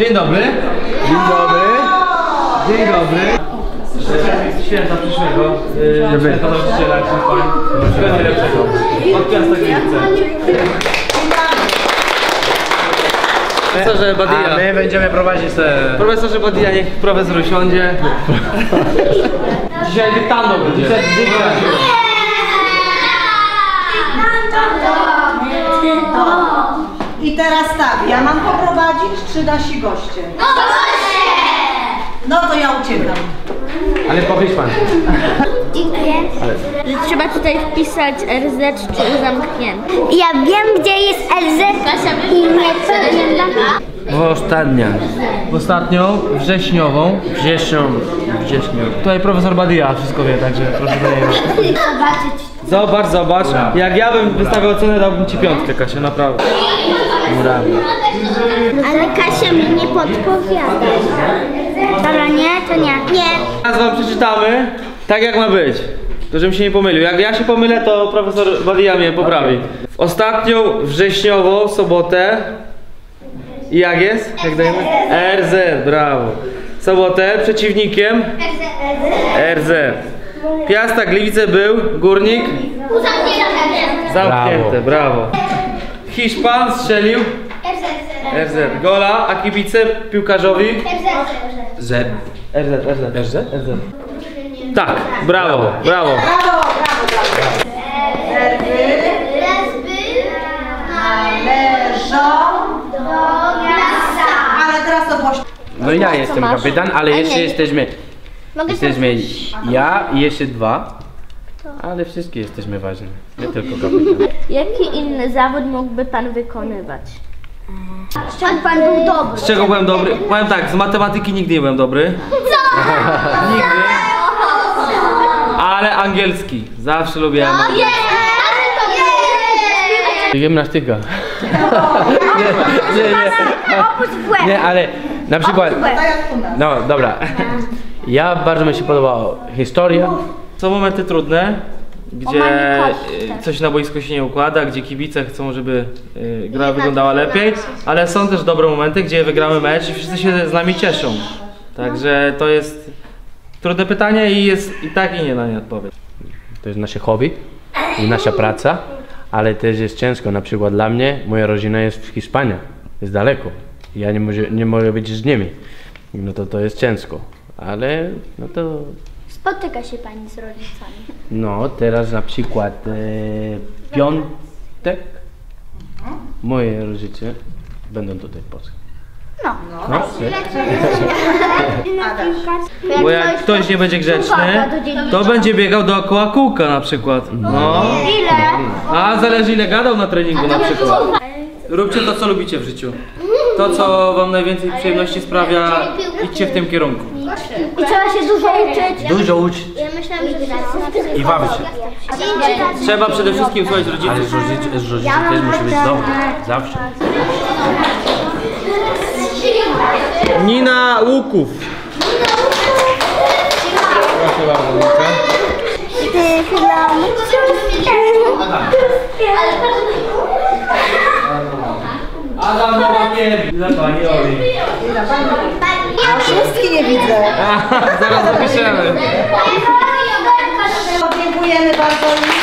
Dzień dobry. Dzień dobry. Dzień dobry. Święta przyszłego. Święta nauczyciela, pań. Wszystkiego najlepszego. Od Piasta Gliwice. Profesorze A Badia. my będziemy prowadzić te... Profesorze Badia, niech profesor usiądzie. Dzisiaj dyktando będzie. I teraz tak, ja mam poprowadzić, czy nasi goście? No to ja uciekam. Ale powiedz pan. Dziękuję. Że trzeba tutaj wpisać RZ czy zamknięty. Ja wiem, gdzie jest LZ i nie pamiętam. W ostatnia. W ostatnią wrześniową. Wrzesią. Wrześniu. Tutaj profesor Badia wszystko wie, także proszę do niego. Zobaczyć. Zobacz, zobacz. Jak ja bym wystawiał cenę, dałbym ci piątkę, Kasia, naprawdę. Brawo. Ale Kasia mi nie podpowiada. Dobra, nie, to nie. Nie. Teraz wam przeczytamy, tak jak ma być. To żebym się nie pomylił. Jak ja się pomylę, to profesor Badia mnie poprawi. W ostatnią wrześniową sobotę. I jak jest? Jak dajemy? RZ, brawo. Sobotę przeciwnikiem RZ. Piasta Gliwice był, górnik zamknięte, brawo. Hiszpan strzelił RZ. Gola, a kibice piłkarzowi Z. RZ, RZ. RZ? RZ. Tak, brawo, brawo. Brawo, brawo, brawo. No ja jestem kapitan, ale jeszcze jesteśmy... Mogę Jesteśmy ja i jeszcze dwa. Ale wszystkie jesteśmy ważni. Nie tylko kapitan. Jaki inny zawód mógłby pan wykonywać? Z czego pan był dobry? Z czego byłem dobry? Powiem tak, z matematyki nigdy nie byłem dobry. Nigdy. Ale angielski. Zawsze lubiłem. Gimnastyka. nie, nie, nie. Nie, ale na przykład... No, dobra. Ja bardzo mi się podobała historia. Są momenty trudne, gdzie y, coś na boisku się nie układa, gdzie kibice chcą, żeby y, gra wyglądała lepiej, ale są też dobre momenty, gdzie wygramy mecz i wszyscy się z nami cieszą. Także to jest trudne pytanie i jest i tak i nie na nie odpowiedź. To jest nasze hobby i nasza praca, ale też jest ciężko. Na przykład dla mnie, moja rodzina jest w Hiszpanii, jest daleko. Ja nie, może, nie mogę być z nimi. No to to jest ciężko, ale no to Spotyka się pani z rodzicami. no teraz na przykład e, piątek moje rodzice będą tutaj w Polsce. No. No, Bo jak ktoś nie będzie grzeczny, to będzie biegał dookoła kółka na przykład. No. Ile? A zależy ile gadał na treningu na przykład. Róbcie to co lubicie w życiu. To co wam najwięcej przyjemności sprawia, idźcie w tym kierunku. I trzeba się dużo uczyć. Dużo uczyć Ja myślałam, że i bawić się. Trzeba przede wszystkim słuchać Ale rodziców. rodzicami z rodzice też musi być dobre. Zawsze. Nina Łuków. Proszę bardzo, Nika. Adam Nowakiewicz. Dla pani Oli. Ja szóstki nie widzę. Zaraz zapiszemy. Dziękujemy bardzo.